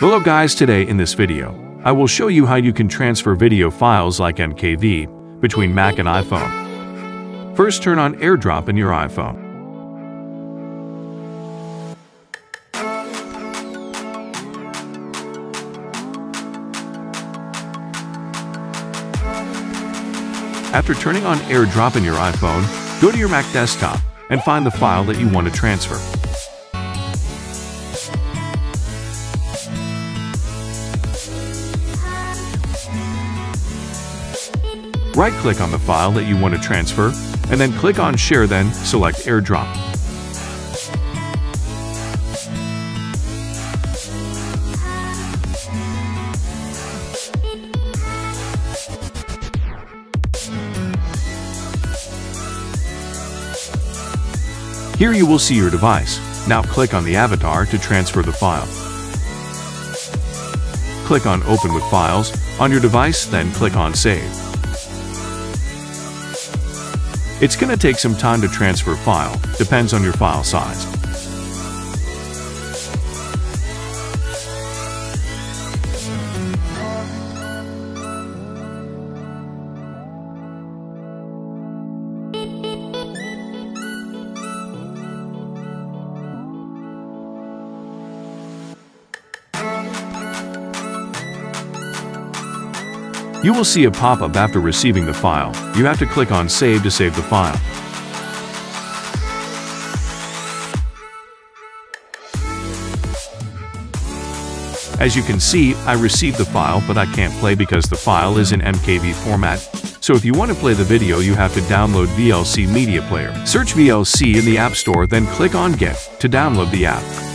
Hello guys, today in this video, I will show you how you can transfer video files like MKV between Mac and iPhone. First turn on AirDrop in your iPhone. After turning on AirDrop in your iPhone, go to your Mac desktop and find the file that you want to transfer. Right-click on the file that you want to transfer, and then click on Share then select AirDrop. Here you will see your device. Now click on the avatar to transfer the file. Click on Open with Files on your device, then click on Save. It's going to take some time to transfer file, depends on your file size. You will see a pop-up after receiving the file. You have to click on Save to save the file. As you can see, I received the file, but I can't play because the file is in MKV format. So if you want to play the video, you have to download VLC Media Player. Search VLC in the App Store, then click on Get to download the app.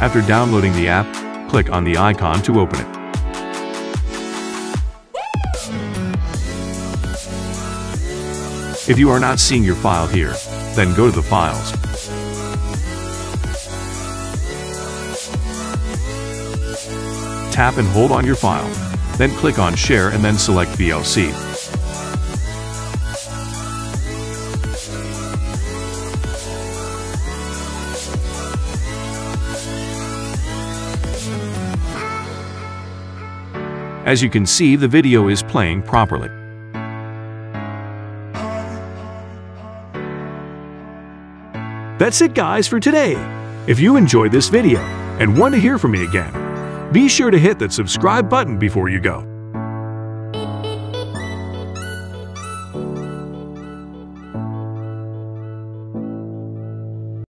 After downloading the app, click on the icon to open it. If you are not seeing your file here, then go to the Files. Tap and hold on your file, then click on Share and then select VLC. As you can see, the video is playing properly. That's it guys for today. If you enjoyed this video and want to hear from me again, be sure to hit that subscribe button before you go.